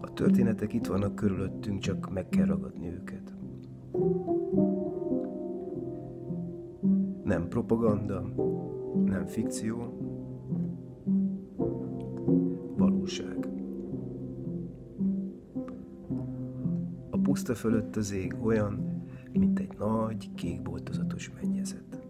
A történetek itt vannak körülöttünk, csak meg kell ragadni őket. Nem propaganda, nem fikció, valóság. A puszta fölött az ég olyan, mint egy nagy, kékboltozatos mennyezet.